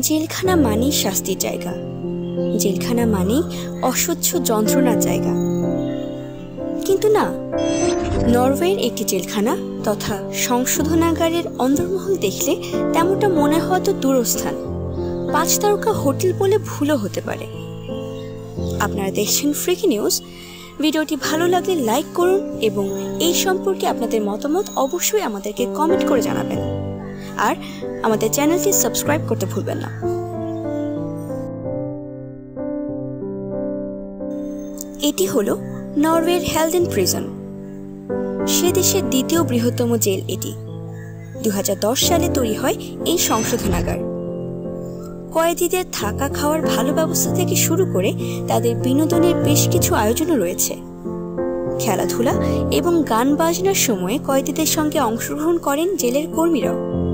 জেলখানা মানেই শাস্তির জায়গা। জেলখানা মানেই অসহ্য যন্ত্রণার জায়গা। কিন্তু না, নরওয়ের একটি জেলখানা তথা সংশোধনাগারের অন্দরমহল দেখলে তেমনটা মনে হওয়া তো দূরস্থান। পাঁচ তারকা হোটেল বলে ভুলও হতে পারে। আপনারা দেখছেন ফ্রিকি নিউজ ভিডিওটি ভালো লাগলে লাইক করুন এবং এই সম্পর্কে আপনাদের মতামত অবশ্যই আমাদেরকে কমেন্ট করে জানাবেন। আর আমাদের চ্যানেলটি সাবস্ক্রাইব করতে ভুলবেন না। এটি হলো নরওয়ের হেলদেন প্রিজন। সে দেশের দ্বিতীয় বৃহত্তম জেল এটি। দুহাজার দশ সালে তৈরি হয় এই সংশোধনাগার। কয়েদিদের থাকা খাওয়ার ভালো ব্যবস্থা থেকে শুরু করে তাদের বিনোদনের বেশ কিছু আয়োজনও রয়েছে। খেলাধুলা এবং গান বাজনার সময়ে কয়েদিদের সঙ্গে অংশগ্রহণ করেন জেলের কর্মীরাও।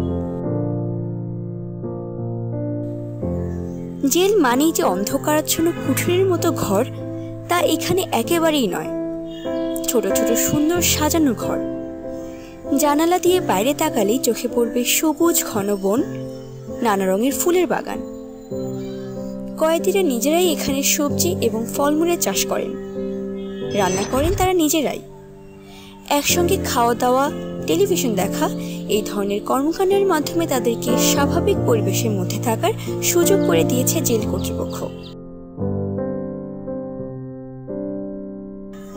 জেল মানেই যে অন্ধকারাচ্ছন্ন কুঠুরির মতো ঘর, তা এখানে একেবারেই নয়। ছোট ছোট, সুন্দর সাজানো ঘর। জানালা দিয়ে বাইরে তাকালেই চোখে পড়বে সবুজ ঘন বন, নানা রঙের ফুলের বাগান। কয়েদিরা নিজেরাই এখানে সবজি এবং ফলমূলের চাষ করেন। রান্না করেন তারা নিজেরাই। একসঙ্গে খাওয়া দাওয়া টেলিভিশন দেখা এই ধরনের কর্মকাণ্ডের মাধ্যমে তাদেরকে স্বাভাবিক পরিবেশের মধ্যে থাকার সুযোগ করে দিয়েছে জেল কর্তৃপক্ষ।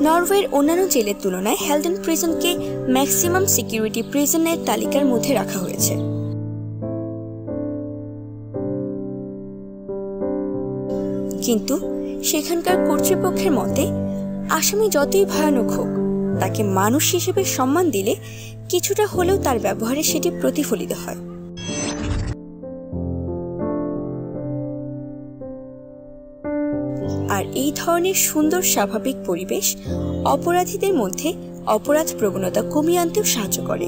নরওয়ের অন্যান্য জেলের তুলনায় হেলডেন প্রিজনকে ম্যাক্সিমাম সিকিউরিটি প্রিজনের তালিকার মধ্যে রাখা হয়েছে। কিন্তু সেখানকার কর্তৃপক্ষের মতে, আসামি যতই ভয়ানক হোক তাকে মানুষ হিসেবে সম্মান দিলে কিছুটা হলেও তার ব্যবহারে সেটি প্রতিফলিত হয়। আর এই ধরনের সুন্দর স্বাভাবিক পরিবেশ অপরাধীদের মধ্যে অপরাধ প্রবণতা কমিয়ে আনতেও সাহায্য করে।